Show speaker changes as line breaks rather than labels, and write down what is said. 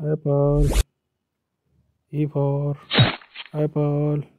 apple. E for apple.